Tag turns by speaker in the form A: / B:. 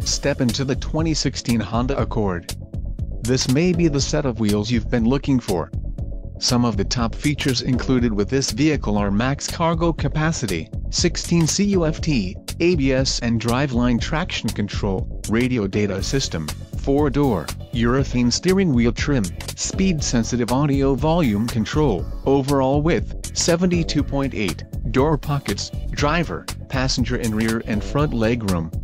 A: Step into the 2016 Honda Accord. This may be the set of wheels you've been looking for. Some of the top features included with this vehicle are max cargo capacity, 16 CUFT, ABS and driveline traction control, radio data system, 4-door, urethane steering wheel trim, speed-sensitive audio volume control, overall width, 72.8, door pockets, driver, passenger and rear and front legroom,